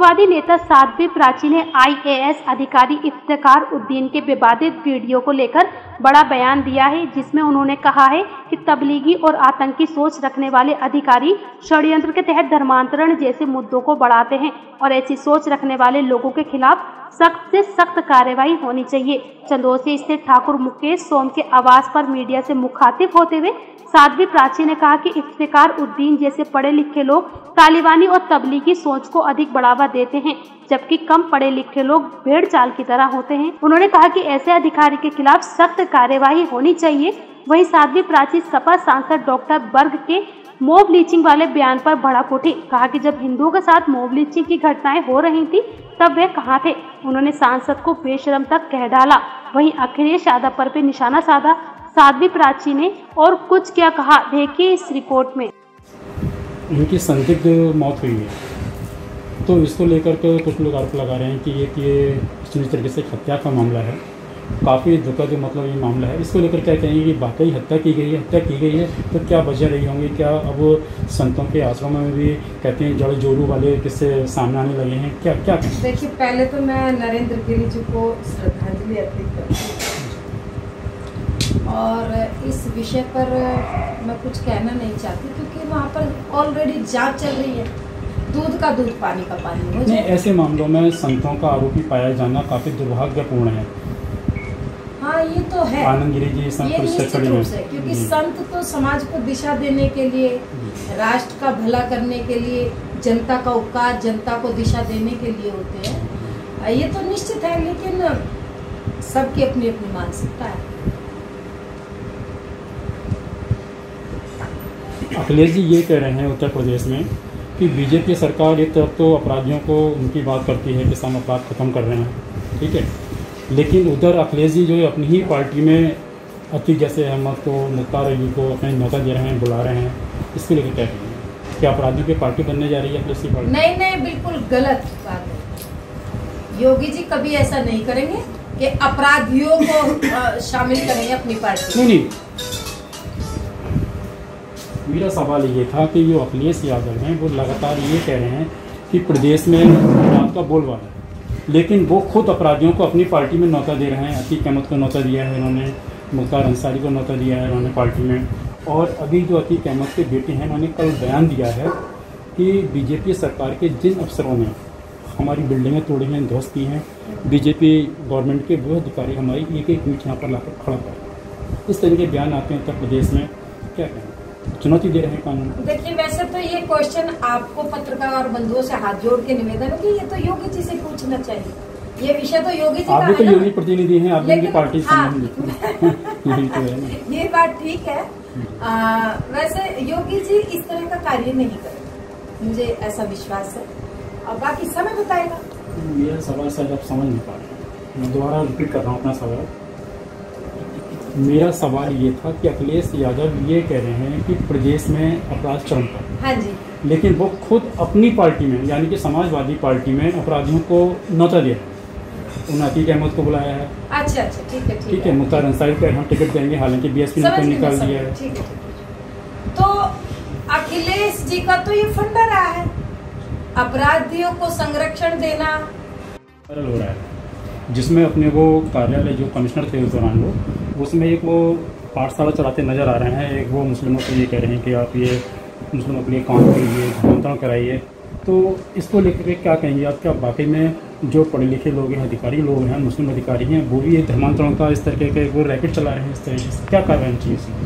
हिंदूवादी नेता साध्वी प्राची ने आईएएस अधिकारी इफ्तार उद्दीन के विवादित वीडियो को लेकर बड़ा बयान दिया है, जिसमें उन्होंने कहा है कि तबलीगी और आतंकी सोच रखने वाले अधिकारी षड्यंत्र के तहत धर्मांतरण जैसे मुद्दों को बढ़ाते हैं और ऐसी सोच रखने वाले लोगों के खिलाफ सख्त से सख्त कार्रवाई होनी चाहिए। चंदोसी स्थित ठाकुर मुकेश सोम के आवास पर मीडिया से मुखातिब होते हुए साध्वी प्राची ने कहा कि इफ्तिकार उद्दीन जैसे पढ़े लिखे लोग तालिबानी और तबलीगी सोच को अधिक बढ़ावा देते हैं, जबकि कम पढ़े लिखे लोग भेड़ चाल की तरह होते हैं। उन्होंने कहा कि ऐसे अधिकारी के खिलाफ सख्त कार्यवाही होनी चाहिए। वहीं साध्वी प्राची सपा सांसद डॉक्टर बर्ग के मोब लीचिंग वाले बयान पर भड़क उठी। कहा कि जब हिंदुओं के साथ मोब लीचिंग की घटनाएँ हो रही थी तब वे कहाँ थे? उन्होंने सांसद को बेशरम तक कह डाला। वहीं अखिलेश यादव पर भी निशाना साधा। साध्वी प्राची ने और कुछ क्या कहा, देखिए इस रिपोर्ट में। उनकी संदिग्ध मौत हुई है। तो इसको लेकर के कुछ लोग आरोप लगा रहे हैं कि ये कि ये इस तरीके से हत्या का मामला है। काफ़ी दुखद मतलब ये मामला है। इसको लेकर क्या कहेंगे कि वाकई हत्या की गई है हत्या की गई है तो क्या वजह रही होंगी? क्या अब संतों के आश्रम में भी कहते हैं जड़ जोरू वाले किससे सामने आने लगे हैं? क्या क्या? देखिए पहले तो मैं नरेंद्र गिरी जी को श्रद्धांजलि अर्पित करती हूँ। और इस विषय पर मैं कुछ कहना नहीं चाहती क्योंकि वहाँ पर ऑलरेडी जाँच चल रही है। दूध का दूध पानी का पानी हो नहीं ऐसे मामलों में संतों का आरोपी पाया जाना काफ़ी दुर्भाग्यपूर्ण है। हाँ ये तो है। आनंद गिरी जी ये निश्चित रूप से क्योंकि संत तो समाज को दिशा देने के लिए राष्ट्र का भला करने के लिए जनता का उपकार जनता को दिशा देने के लिए होते हैं। ये तो निश्चित है लेकिन सबकी अपनी अपनी मानसिकता है। अखिलेश जी ये कह रहे हैं उत्तर प्रदेश में कि बीजेपी सरकार एक तरफ़ तो अपराधियों को उनकी बात करती है कि सब अपराध खत्म कर रहे हैं ठीक है? लेकिन उधर अखिलेश जी जो है अपनी ही पार्टी में अति जैसे अहमद को मुख्तार अली को अपने न्यौता दे रहे हैं बुला रहे हैं इसके लिए क्या कहेंगे? क्या अपराधियों की पार्टी बनने जा रही है अखिलेश की पार्टी? नहीं नहीं बिल्कुल गलत बात है। योगी जी कभी ऐसा नहीं करेंगे कि अपराधियों को शामिल करेंगे अपनी पार्टी। क्यों नहीं। मेरा सवाल ये था कि जो अखिलेश यादव हैं वो लगातार ये कह रहे हैं कि प्रदेश में आपका बोलबाला है। लेकिन वो खुद अपराधियों को अपनी पार्टी में नौता दे रहे हैं। अतीक अहमद को न्यौता दिया है इन्होंने, मुख्तार अंसारी को न्यौता दिया है इन्होंने पार्टी में। और अभी जो अतीक अहमद के बेटे हैं उन्होंने कल बयान दिया है कि बीजेपी सरकार के जिन अफसरों ने हमारी बिल्डिंगें तोड़ी हैं, ध्वस्त की हैं, बीजेपी गवर्नमेंट के वो अधिकारी हमारी एक एक मीट यहाँ पर लाकर खड़ा कर इस तरह के बयान आते हैं उत्तर प्रदेश में। क्या कहें? चुनौती दे रहे हैं कानून। देखिए, वैसे ये क्वेश्चन आपको पत्रकार बंधुओं से हाथ जोड़ के निवेदन है कि ये तो योगी जी से पूछना चाहिए? ये विषय तो योगी जी आप भी तो योगी प्रतिनिधि हैं आप उनकी पार्टी से हाँ। तो ये बात ठीक है। आ, वैसे योगी जी इस तरह का कार्य नहीं करेंगे मुझे ऐसा विश्वास है। और बाकी समय बताएगा। मेरा सवाल शायद आप समझ नहीं पा रहे मैं दोबारा रिपीट कर रहा हूँ अपना सवाल। मेरा सवाल ये था कि अखिलेश यादव ये कह रहे हैं कि प्रदेश में अपराध चरम पर है। जी। लेकिन वो खुद अपनी पार्टी में यानी कि समाजवादी पार्टी में अपराधियों को नौता दे रहे उन्होंने अतीक अहमद को बुलाया है। अच्छा अच्छा ठीक है ठीक है मुख्तार अंसारी को हम टिकट देंगे हालाँकि बीएसपी ने तो निकाल दिया है। ठीक है तो अखिलेश जी का तो ये फंडा रहा है। अपराधियों को संरक्षण देना। हो रहा है। जिसमें अपने वो कार्यालय जो कमिश्नर थे उस दौरान वो उसमें एक वो पाठशाला चलाते नज़र आ रहे हैं। एक वो मुस्लिमों को ये कह रहे हैं कि आप ये मुस्लिमों के लिए काम करिए धर्मांतरण कराइए। तो इसको लेकर के क्या कहेंगे आप, क्या वाकई में जो पढ़े लिखे लोग हैं, अधिकारी लोग हैं, मुस्लिम अधिकारी हैं, वो भी ये धर्मांतरण का इस तरीके के वो रैकेट चला रहे हैं इस तरीके से, क्या कार्रवाई चाहिए इसमें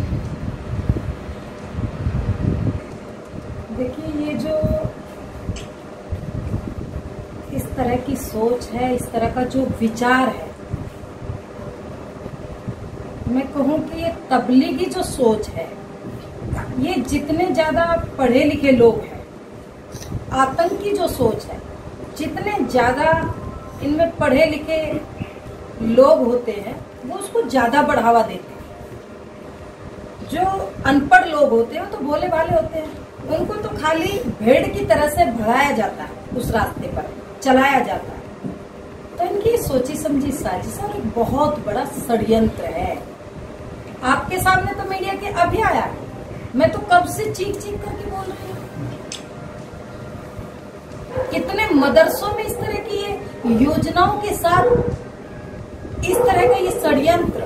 देखिए, ये जो इस तरह की सोच है, इस तरह का जो विचार है, मैं कहूँ कि ये तबलीगी जो सोच है ये जितने ज़्यादा पढ़े लिखे लोग हैं, आतंकी जो सोच है, जितने ज़्यादा इनमें पढ़े लिखे लोग होते हैं, वो उसको ज़्यादा बढ़ावा देते हैं। जो अनपढ़ लोग होते हैं, वो तो भोले भाले होते हैं। उनको तो खाली भेड़ की तरह से बढ़ाया जाता है, उस रास्ते पर, चलाया जाता है। तो इनकी सोची समझी साजिश और एक बहुत बड़ा षडयंत्र है। आपके सामने तो मीडिया के अभी आया है। मैं तो कब से चीख चीख करके बोल रही हूँ? कितने मदरसों में इस तरह की योजनाओं के साथ इस तरह का ये षड्यंत्र,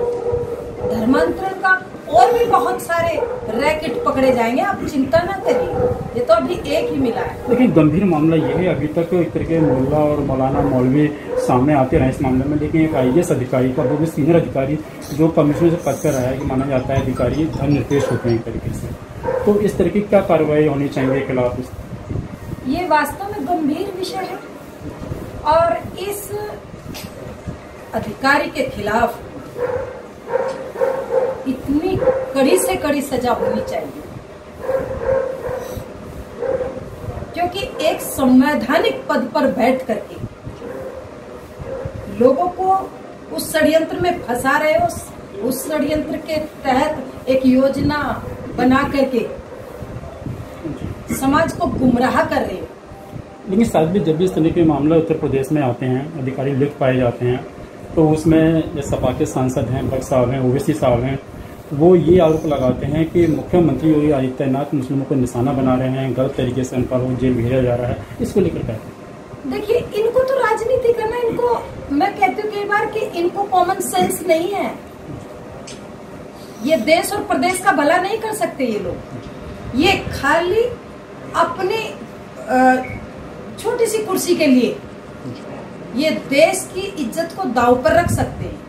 धर्मांतरण का और भी बहुत सारे रैकेट पकड़े जाएँगे। आप चिंता ना करिए, ये तो अभी एक ही मिला है। लेकिन गंभीर मामला ये है, अभी तक एक तरह के मुल्ला और मौलाना मौलवी सामने आते रहे इस मामले में। लेकिन एक आई अधिकारी का वो भी सीनियर अधिकारी, जो कमिश्नर से पद कर रहा है कि माना जाता है अधिकारी धर्मनिरपेक्ष होते हैं तरीके से। तो इस तरह की क्या कार्रवाई होनी चाहिए खिलाफ ये वास्तव में गंभीर विषय है और इस अधिकारी के खिलाफ इतनी कड़ी से कड़ी सजा होनी चाहिए। क्योंकि एक संवैधानिक पद पर बैठ करके लोगों को उस षड्यंत्र में फंसा रहे हो उस षड्यंत्र के तहत एक योजना बना करके समाज को गुमराह कर रहे। लेकिन साथ भी जब भी इस तरह के मामले उत्तर प्रदेश में आते हैं, अधिकारी लिख पाए जाते हैं तो उसमें जो सपा के सांसद हैं, भट्ट साहब हैं, ओवैसी साहब हैं वो ये आरोप लगाते हैं कि मुख्यमंत्री योगी आदित्यनाथ मुस्लिमों को निशाना बना रहे हैं, गलत तरीके से उन पर जेल भेजा जा रहा है, इसको लेकर कहते हैं। देखिए, इनको तो राजनीति करना, इनको, मैं कहती हूँ कई बार कि इनको कॉमन सेंस नहीं है। ये देश और प्रदेश का भला नहीं कर सकते ये लोग। ये खाली अपने छोटी सी कुर्सी के लिए ये देश की इज़्ज़त को दाव पर रख सकते हैं।